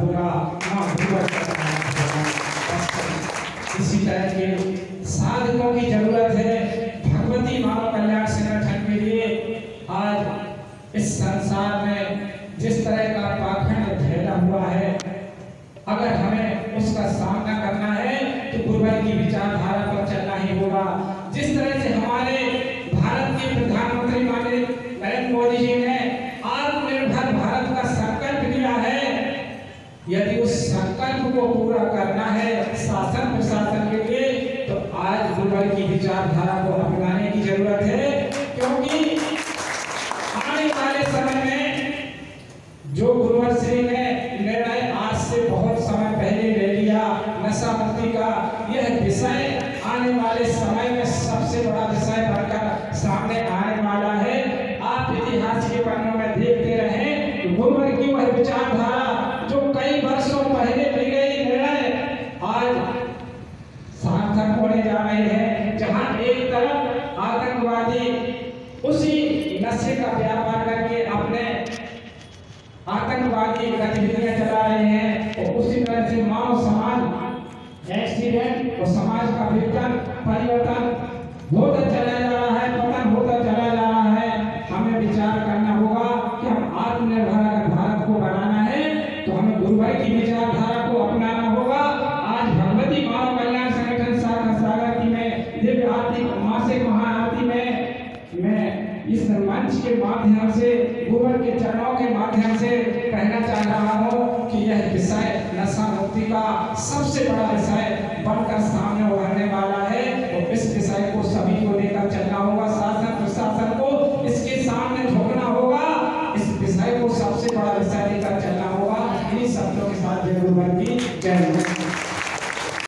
नाम होगा। इसी तरह के साधकों की ज़रूरत है भगवती मानव कल्याण संगठन के लिए। आज इस संसार में जिस तरह का पाखंड फैला हुआ है, अगर हमें उसका सामना करना है तो गुरुवर की विचारधारा पर चलना ही होगा। जिस तरह से यदि उस संकल्प को पूरा करना है शासन प्रशासन के लिए तो आज गुरुवर की विचारधारा को अपनाने की ज़रूरत है, क्योंकि आने वाले समय में जो गुरुवर श्री ने निर्णय आज से बहुत समय पहले ले लिया नशा मुक्ति का, यह विषय आने वाले समय में सबसे बड़ा विषय बनकर सामने आने वाला है। आप इतिहास के पन्नों में देखते रहे, गुरुवर की वह विचारधारा जो कई वर्षों पहले ली गई निर्णय आज होने जा जहाँ एक तरफ़ आतंकवादी उसी नशे का व्यापार करके अपने आतंकवादी गतिविधियाँ चला रहे हैं और उसी तरह से मानव समाज एक्सीडेंट और समाज का विघटन, परिवर्तन होता चला जा रहा है, पतन होता चला जा रहा है। हमें विचार करना होगा कि हम आत्मनिर्भर भारत को बनाना है तो हमें गुरुभाई की विचारधारा को अपनाना होगा आज भगवती मानव कल्याण संगठन शाखा सागर की में आरती मासिक महाआरती में मैं इस मंच के माध्यम से गुरुवर के चरणों के माध्यम से कहना चाह रहा हूँ कि यह विषय नशा मुक्ति का सबसे बड़ा विषय बनकर सामने उभरने वाला है। और इस विषय को सभी को लेकर चलना होगा शासन प्रशासन को इसके सामने झुकना होगा। इस विषय को सबसे बड़ा विषय लेकर चलना होगा। इन्हीं शब्दों के साथ जय गुरुवर की जय गुरु।